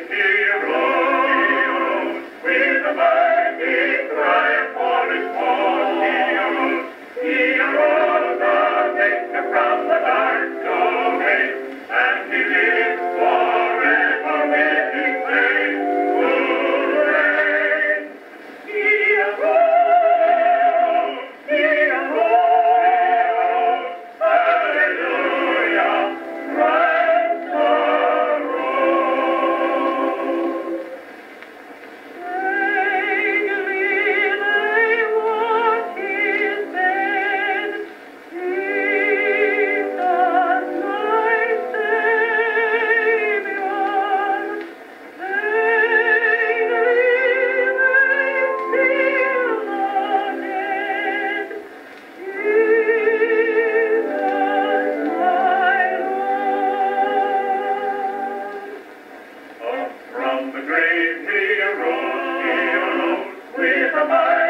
Heroes, with a mighty cry for his fall. Somebody